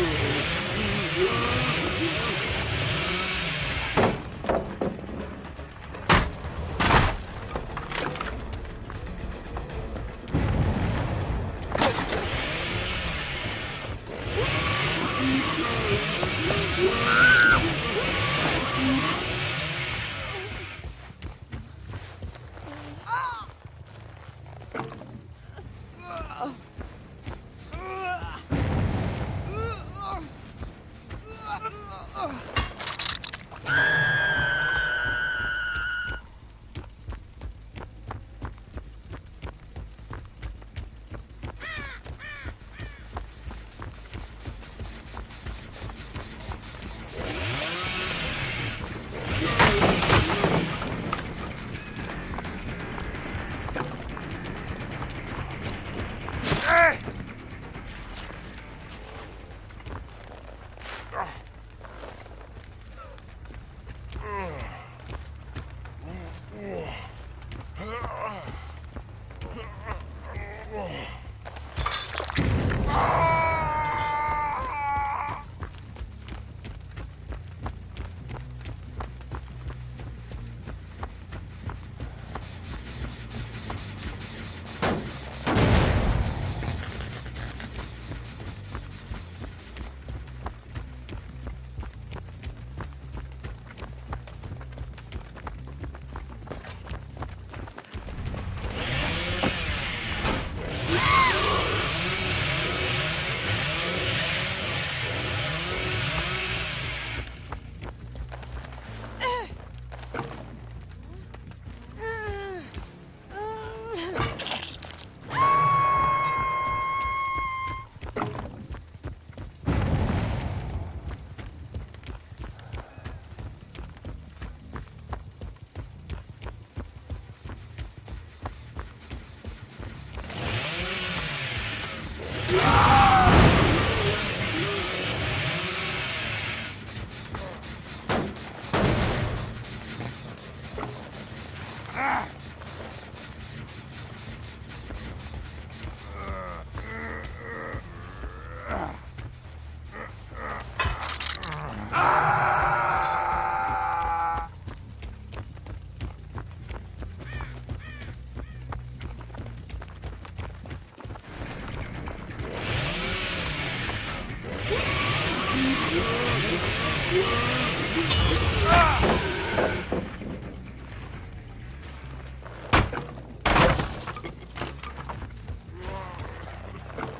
Ooh.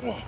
Whoa.